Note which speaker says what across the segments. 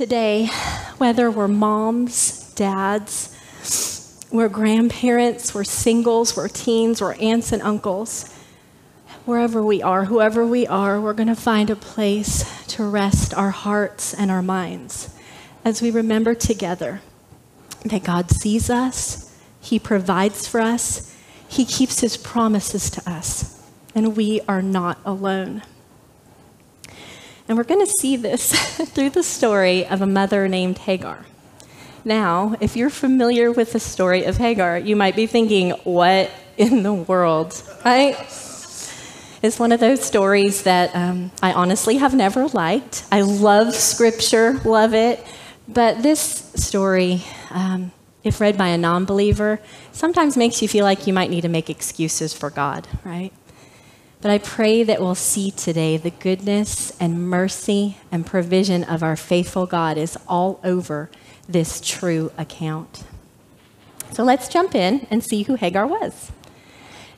Speaker 1: Today, whether we're moms, dads, we're grandparents, we're singles, we're teens, we're aunts and uncles, wherever we are, whoever we are, we're going to find a place to rest our hearts and our minds as we remember together that God sees us, He provides for us, He keeps His promises to us, and we are not alone. And we're going to see this through the story of a mother named Hagar. Now, if you're familiar with the story of Hagar, you might be thinking, what in the world, right? It's one of those stories that um, I honestly have never liked. I love scripture, love it. But this story, um, if read by a non believer, sometimes makes you feel like you might need to make excuses for God, right? But I pray that we'll see today the goodness and mercy and provision of our faithful God is all over this true account. So let's jump in and see who Hagar was.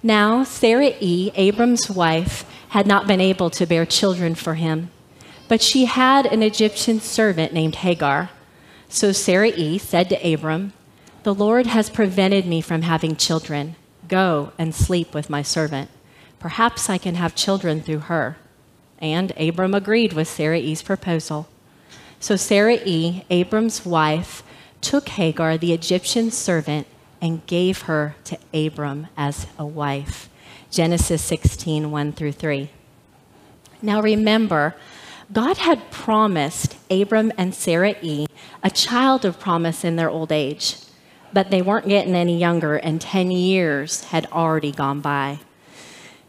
Speaker 1: Now, Sarai, Abram's wife, had not been able to bear children for him, but she had an Egyptian servant named Hagar. So Sarai said to Abram, The Lord has prevented me from having children. Go and sleep with my servant. Perhaps I can have children through her. And Abram agreed with Sarai's proposal. So Sarah E, Abram's wife, took Hagar, the Egyptian servant, and gave her to Abram as a wife. Genesis 16, 1 through 3. Now remember, God had promised Abram and Sarah E a child of promise in their old age, but they weren't getting any younger, and 10 years had already gone by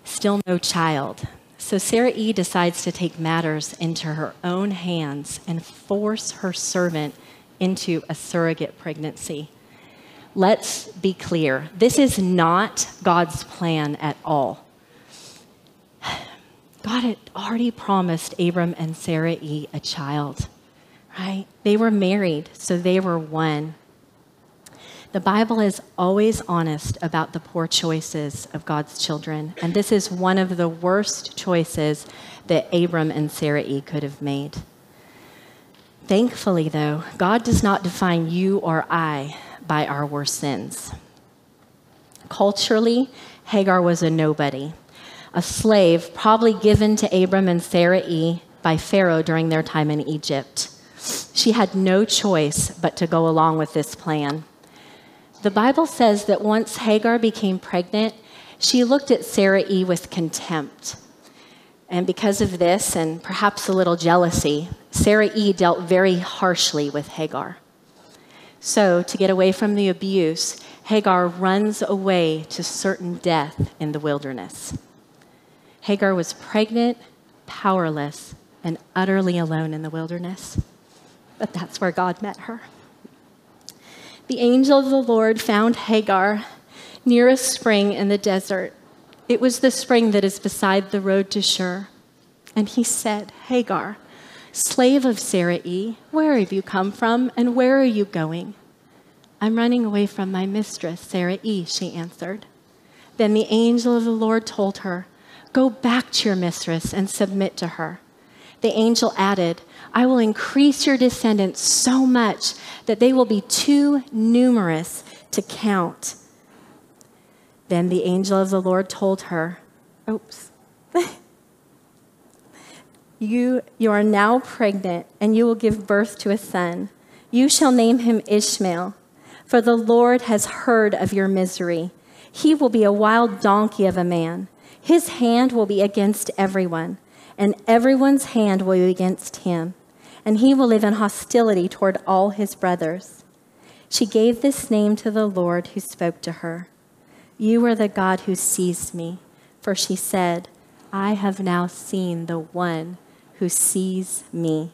Speaker 1: still no child. So Sarah E. decides to take matters into her own hands and force her servant into a surrogate pregnancy. Let's be clear this is not God's plan at all. God had already promised Abram and Sarah E. a child, right? They were married, so they were one. The Bible is always honest about the poor choices of God's children, and this is one of the worst choices that Abram and Sarai could have made. Thankfully, though, God does not define you or I by our worst sins. Culturally, Hagar was a nobody, a slave probably given to Abram and Sarai by Pharaoh during their time in Egypt. She had no choice but to go along with this plan. The Bible says that once Hagar became pregnant, she looked at Sarai with contempt. And because of this, and perhaps a little jealousy, Sarai dealt very harshly with Hagar. So, to get away from the abuse, Hagar runs away to certain death in the wilderness. Hagar was pregnant, powerless, and utterly alone in the wilderness. But that's where God met her the angel of the Lord found Hagar near a spring in the desert. It was the spring that is beside the road to Shur. And he said, Hagar, slave of Sarai, where have you come from and where are you going? I'm running away from my mistress, Sarai, she answered. Then the angel of the Lord told her, Go back to your mistress and submit to her. The angel added, I will increase your descendants so much that they will be too numerous to count. Then the angel of the Lord told her, Oops. you, you are now pregnant, and you will give birth to a son. You shall name him Ishmael, for the Lord has heard of your misery. He will be a wild donkey of a man. His hand will be against everyone, and everyone's hand will be against him and he will live in hostility toward all his brothers. She gave this name to the Lord who spoke to her. You are the God who sees me, for she said, I have now seen the one who sees me.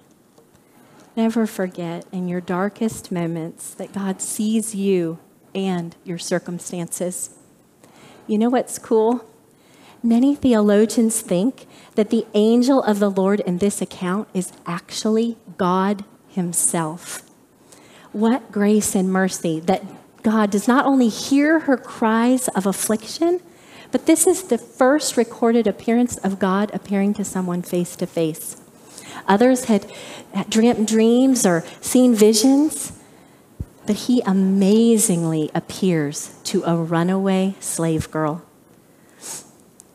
Speaker 1: Never forget in your darkest moments that God sees you and your circumstances. You know what's cool? Many theologians think that the angel of the Lord in this account is actually God Himself. What grace and mercy that God does not only hear her cries of affliction, but this is the first recorded appearance of God appearing to someone face to face. Others had dreamt dreams or seen visions. But he amazingly appears to a runaway slave girl.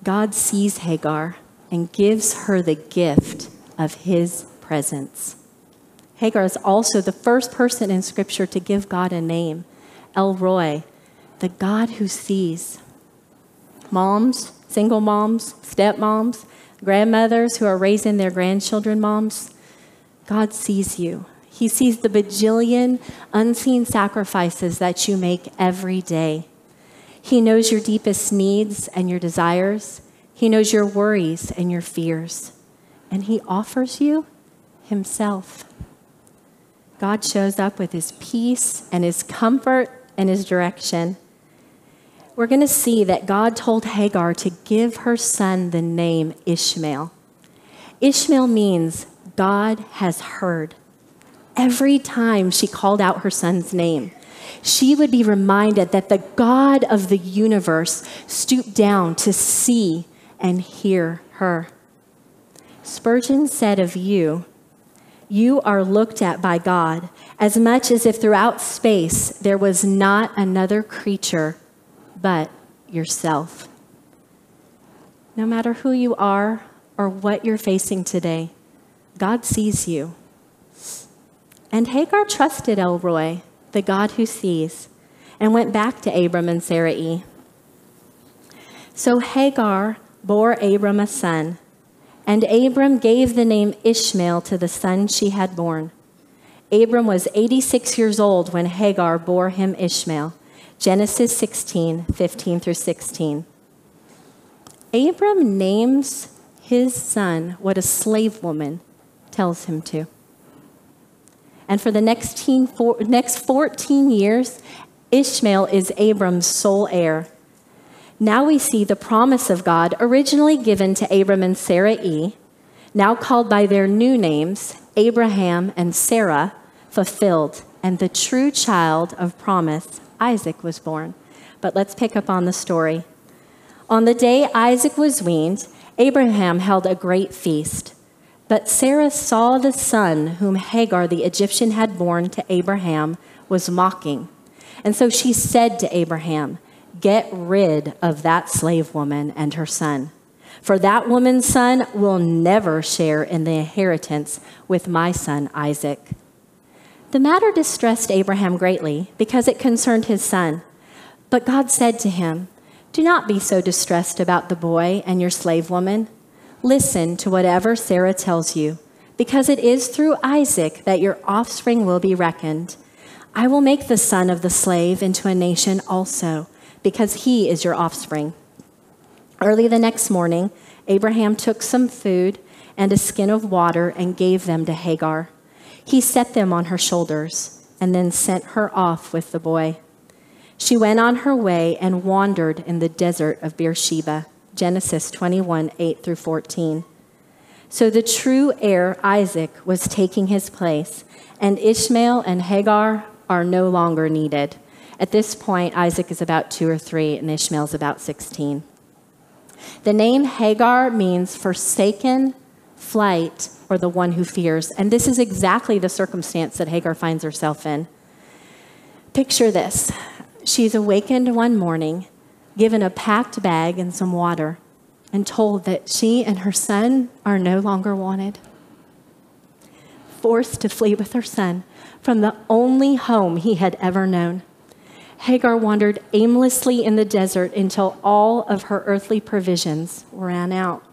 Speaker 1: God sees Hagar and gives her the gift of his presence. Hagar is also the first person in Scripture to give God a name, El Roi, the God who sees. Moms, single moms, stepmoms, grandmothers who are raising their grandchildren, moms, God sees you. He sees the bajillion unseen sacrifices that you make every day. He knows your deepest needs and your desires. He knows your worries and your fears. And He offers you Himself. God shows up with His peace and His comfort and His direction. We're going to see that God told Hagar to give her son the name Ishmael. Ishmael means God has heard. Every time she called out her son's name, she would be reminded that the God of the universe stooped down to see and hear her. Spurgeon said of you, You are looked at by God as much as if throughout space there was not another creature but yourself. No matter who you are or what you're facing today, God sees you. And Hagar trusted El Roi, the God who sees, and went back to Abram and Sarai. So Hagar bore Abram a son, and Abram gave the name Ishmael to the son she had born. Abram was 86 years old when Hagar bore him Ishmael. Genesis 16, 15 through 16. Abram names his son what a slave woman tells him to. And for the next, teen, four, next 14 years, Ishmael is Abram's sole heir. Now we see the promise of God, originally given to Abram and Sarai, now called by their new names, Abraham and Sarah, fulfilled, and the true child of promise, Isaac, was born. But let's pick up on the story. On the day Isaac was weaned, Abraham held a great feast. But Sarah saw the son whom Hagar the Egyptian had borne to Abraham was mocking. And so she said to Abraham, Get rid of that slave woman and her son. For that woman's son will never share in the inheritance with my son Isaac. The matter distressed Abraham greatly because it concerned his son. But God said to him, Do not be so distressed about the boy and your slave woman. Listen to whatever Sarah tells you, because it is through Isaac that your offspring will be reckoned. I will make the son of the slave into a nation also, because he is your offspring. Early the next morning, Abraham took some food and a skin of water and gave them to Hagar. He set them on her shoulders and then sent her off with the boy. She went on her way and wandered in the desert of Beersheba. Genesis 21 8 through 14. So the true heir, Isaac, was taking his place, and Ishmael and Hagar are no longer needed. At this point, Isaac is about two or three, and Ishmael's about 16. The name Hagar means forsaken, flight, or the one who fears. And this is exactly the circumstance that Hagar finds herself in. Picture this she's awakened one morning given a packed bag and some water, and told that she and her son are no longer wanted. Forced to flee with her son from the only home he had ever known. Hagar wandered aimlessly in the desert until all of her earthly provisions ran out.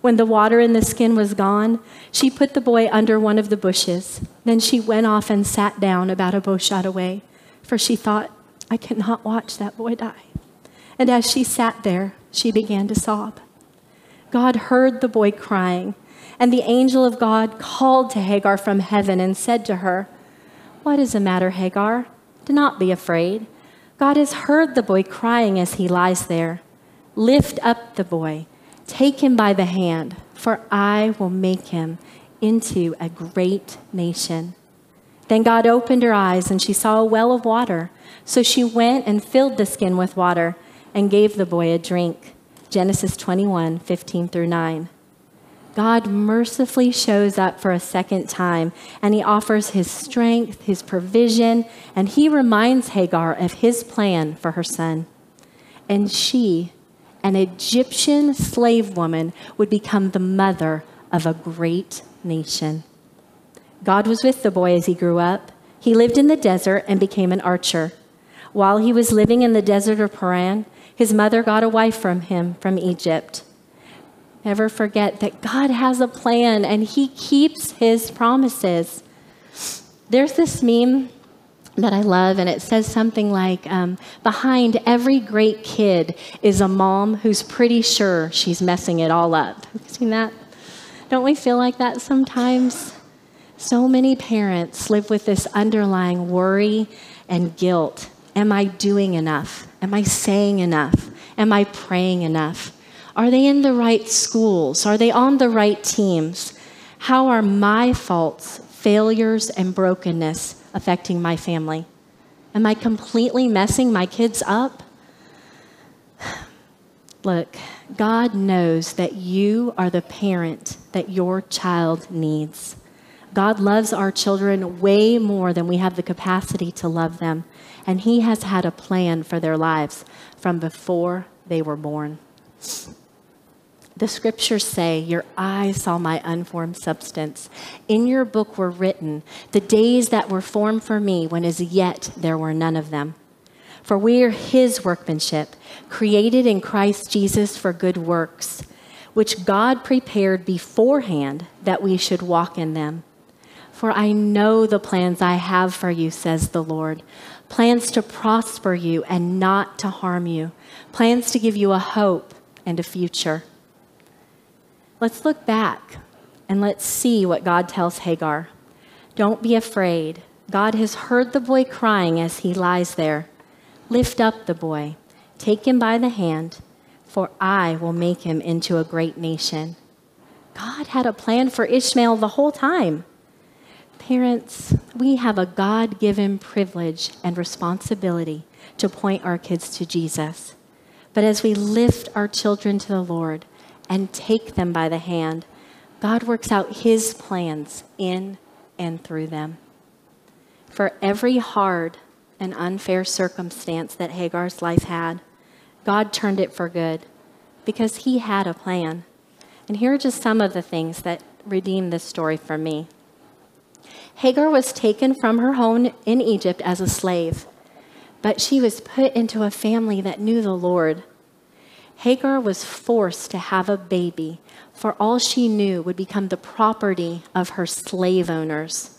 Speaker 1: When the water in the skin was gone, she put the boy under one of the bushes. Then she went off and sat down about a bowshot away, for she thought, I cannot watch that boy die. And as she sat there, she began to sob. God heard the boy crying, and the angel of God called to Hagar from heaven and said to her, What is the matter, Hagar? Do not be afraid. God has heard the boy crying as he lies there. Lift up the boy, take him by the hand, for I will make him into a great nation. Then God opened her eyes, and she saw a well of water. So she went and filled the skin with water and gave the boy a drink. Genesis 21 15 through 9. God mercifully shows up for a second time and he offers his strength, his provision, and he reminds Hagar of his plan for her son. And she, an Egyptian slave woman, would become the mother of a great nation. God was with the boy as he grew up. He lived in the desert and became an archer. While he was living in the desert of Paran, his mother got a wife from him from Egypt. Never forget that God has a plan and he keeps his promises. There's this meme that I love, and it says something like um, Behind every great kid is a mom who's pretty sure she's messing it all up. Have you seen that? Don't we feel like that sometimes? So many parents live with this underlying worry and guilt. Am I doing enough? Am I saying enough? Am I praying enough? Are they in the right schools? Are they on the right teams? How are my faults, failures, and brokenness affecting my family? Am I completely messing my kids up? Look, God knows that you are the parent that your child needs. God loves our children way more than we have the capacity to love them, and He has had a plan for their lives from before they were born. The scriptures say, Your eyes saw my unformed substance. In your book were written the days that were formed for me, when as yet there were none of them. For we are his workmanship, created in Christ Jesus for good works, which God prepared beforehand that we should walk in them. For I know the plans I have for you, says the Lord plans to prosper you and not to harm you, plans to give you a hope and a future. Let's look back and let's see what God tells Hagar. Don't be afraid. God has heard the boy crying as he lies there. Lift up the boy, take him by the hand, for I will make him into a great nation. God had a plan for Ishmael the whole time. Parents, we have a God given privilege and responsibility to point our kids to Jesus. But as we lift our children to the Lord, and take them by the hand, God works out his plans in and through them. For every hard and unfair circumstance that Hagar's life had, God turned it for good because he had a plan. And here are just some of the things that redeem this story for me. Hagar was taken from her home in Egypt as a slave, but she was put into a family that knew the Lord. Hagar was forced to have a baby, for all she knew would become the property of her slave owners.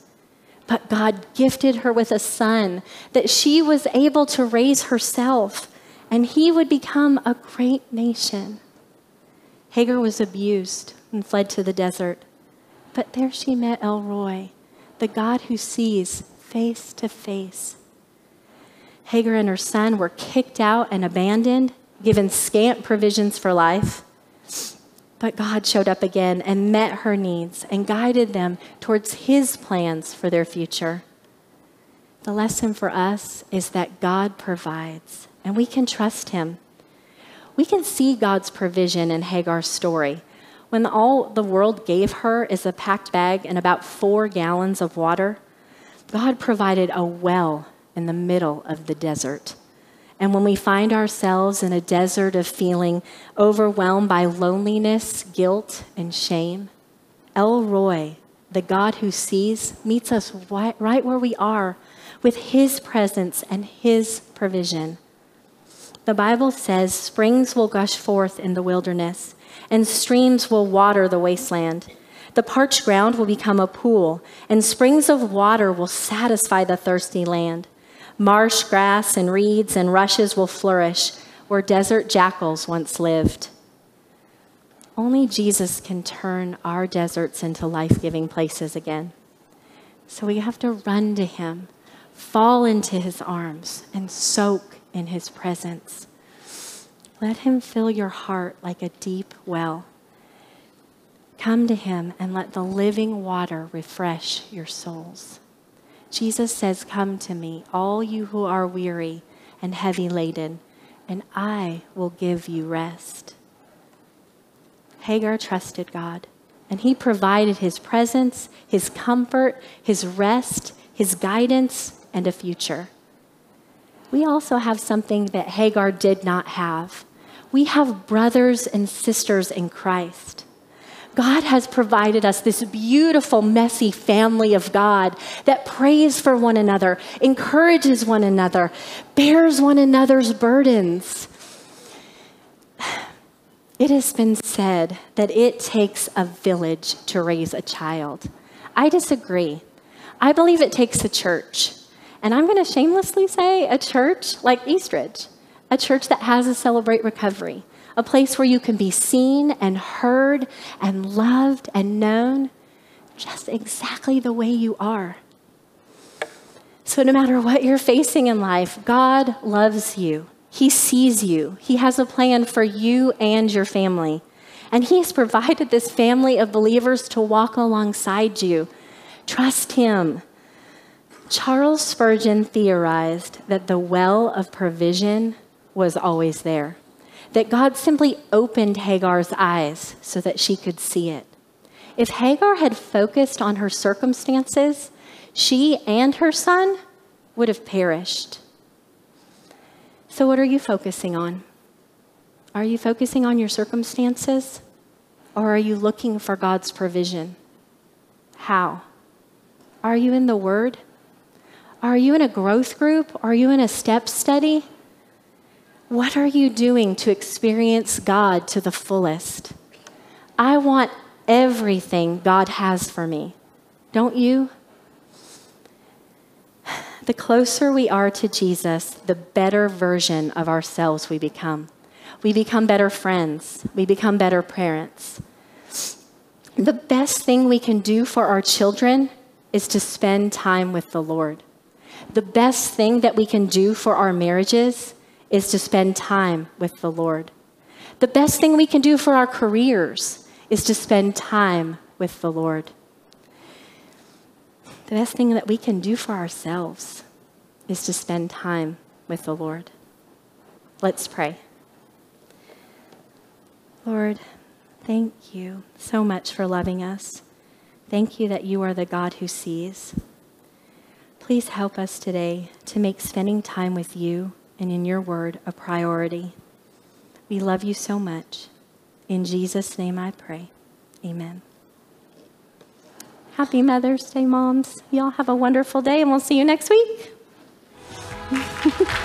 Speaker 1: But God gifted her with a son that she was able to raise herself, and he would become a great nation. Hagar was abused and fled to the desert, but there she met El Roi, the God who sees face to face. Hagar and her son were kicked out and abandoned, given scant provisions for life. But God showed up again and met her needs and guided them towards His plans for their future. The lesson for us is that God provides and we can trust Him. We can see God's provision in Hagar's story. When all the world gave her is a packed bag and about four gallons of water, God provided a well in the middle of the desert. And when we find ourselves in a desert of feeling overwhelmed by loneliness, guilt, and shame, El Roi, the God who sees, meets us right, where we are with his presence and his provision. The Bible says springs will gush forth in the wilderness, and streams will water the wasteland. The parched ground will become a pool, and springs of water will satisfy the thirsty land. Marsh grass and reeds and rushes will flourish where desert jackals once lived. Only Jesus can turn our deserts into life giving places again. So we have to run to him, fall into his arms, and soak in his presence. Let him fill your heart like a deep well. Come to him and let the living water refresh your souls. Jesus says, Come to me, all you who are weary and heavy laden, and I will give you rest. Hagar trusted God, and He provided His presence, His comfort, His rest, His guidance, and a future. We also have something that Hagar did not have. We have brothers and sisters in Christ. God has provided us this beautiful, messy family of God that prays for one another, encourages one another, bears one another's burdens. It has been said that it takes a village to raise a child. I disagree. I believe it takes a church. And I'm going to shamelessly say a church like Eastridge, a church that has a Celebrate Recovery, a place where you can be seen and heard and loved and known just exactly the way you are. So, no matter what you're facing in life, God loves you. He sees you. He has a plan for you and your family. And He's provided this family of believers to walk alongside you. Trust Him. Charles Spurgeon theorized that the well of provision was always there that God simply opened Hagar's eyes so that she could see it. If Hagar had focused on her circumstances, she and her son would have perished. So, what are you focusing on? Are you focusing on your circumstances? Or are you looking for God's provision? How? Are you in the Word? Are you in a growth group? Are you in a step study? What are you doing to experience God to the fullest? I want everything God has for me. Don't you? The closer we are to Jesus, the better version of ourselves we become. We become better friends, we become better parents. The best thing we can do for our children is to spend time with the Lord. The best thing that we can do for our marriages is to spend time with the Lord. The best thing we can do for our careers is to spend time with the Lord. The best thing that we can do for ourselves is to spend time with the Lord. Let's pray. Lord, thank you so much for loving us. Thank you that you are the God who sees. Please help us today to make spending time with you and in your word a priority. We love you so much. In Jesus' name I pray. Amen. Happy Mother's Day, moms. Y'all have a wonderful day, and we'll see you next week.